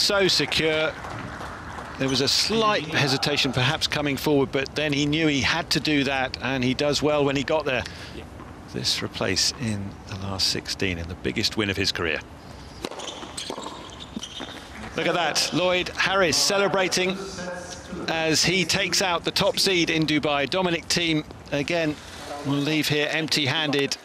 so secure. There was a slight hesitation perhaps coming forward, but then he knew he had to do that, and he does well when he got there. This replace in the last 16 in the biggest win of his career. Look at that, Lloyd Harris celebrating as he takes out the top seed in Dubai. Dominic Thiem again, will leave here empty-handed